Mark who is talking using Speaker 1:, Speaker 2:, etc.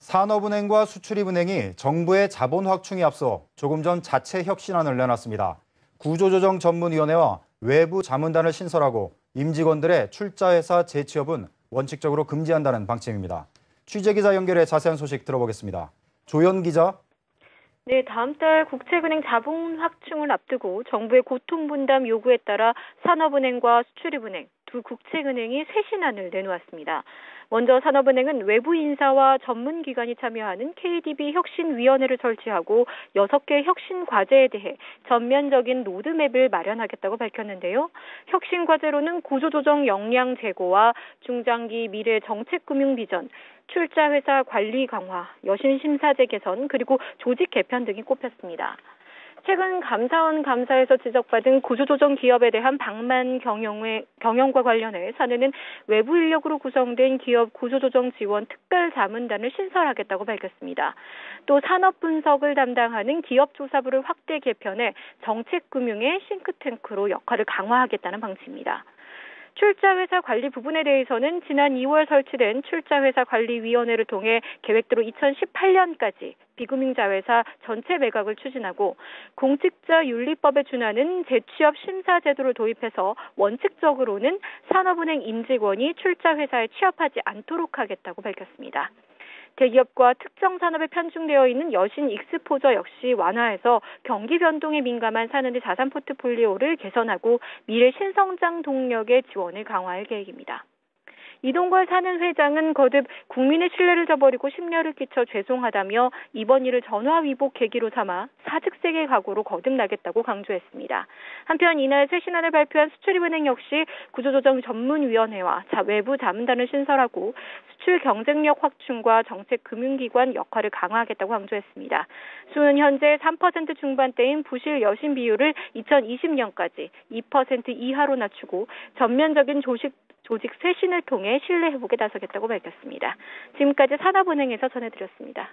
Speaker 1: 산업은행과 수출입은행이 정부의 자본 확충에 앞서 조금 전 자체 혁신안을 내놨습니다. 구조조정 전문위원회와 외부 자문단을 신설하고 임직원들의 출자회사 재취업은 원칙적으로 금지한다는 방침입니다. 취재기자 연결해 자세한 소식 들어보겠습니다. 조연 기자.
Speaker 2: 네, 다음 달 국책은행 자본 확충을 앞두고 정부의 고통 분담 요구에 따라 산업은행과 수출입은행 두 국책은행이 새 신안을 내놓았습니다. 먼저 산업은행은 외부 인사와 전문 기관이 참여하는 KDB 혁신위원회를 설치하고 6개 혁신 과제에 대해 전면적인 로드맵을 마련하겠다고 밝혔는데요. 혁신 과제로는 구조조정 역량 제고와 중장기 미래 정책 금융 비전, 출자 회사 관리 강화, 여신 심사제 개선, 그리고 조직 개편 등이 꼽혔습니다. 최근 감사원 감사에서 지적받은 구조조정 기업에 대한 방만 경영의, 경영과 관련해 사내는 외부 인력으로 구성된 기업 구조조정 지원 특별 자문단을 신설하겠다고 밝혔습니다. 또 산업 분석을 담당하는 기업조사부를 확대 개편해 정책금융의 싱크탱크로 역할을 강화하겠다는 방침입니다. 출자회사 관리 부분에 대해서는 지난 2월 설치된 출자회사 관리위원회를 통해 계획대로 2018년까지 비금융 자회사 전체 매각을 추진하고 공직자 윤리법에 준하는 재취업 심사 제도를 도입해서 원칙적으로는 산업은행 임직원이 출자회사에 취업하지 않도록 하겠다고 밝혔습니다. 대기업과 특정 산업에 편중되어 있는 여신 익스포저 역시 완화해서 경기 변동에 민감한 사는의 자산 포트폴리오를 개선하고 미래 신성장 동력의 지원을 강화할 계획입니다. 이동걸 사는 회장은 거듭 국민의 신뢰를 저버리고 심려를 끼쳐 죄송하다며 이번 일을 전화 위복 계기로 삼아 사직세계 각오로 거듭나겠다고 강조했습니다. 한편 이날 새 신안을 발표한 수출입은행 역시 구조조정 전문위원회와 외부 자문단을 신설하고 수출 경쟁력 확충과 정책 금융기관 역할을 강화하겠다고 강조했습니다. 수는 현재 3% 중반대인 부실 여신 비율을 2020년까지 2% 이하로 낮추고 전면적인 조직 조직 쇄신을 통해 신뢰 회복에 나서겠다고 밝혔습니다. 지금까지 산업은행에서 전해드렸습니다.